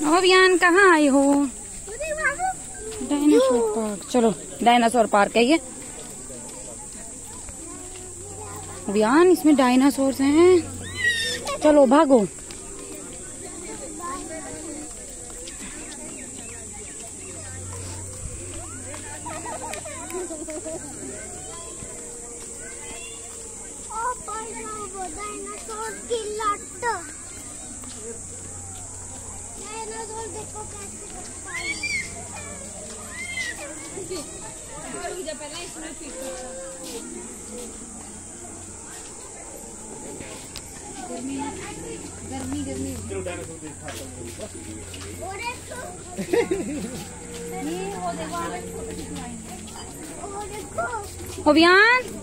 अभियान कहाँ आए हो? डायनासोर पार्क चलो डायनासोर पार्क है ये। अभियान इसमें डायनासोर हैं। चलो भागो। देखो कैसे करता है वो देखो वो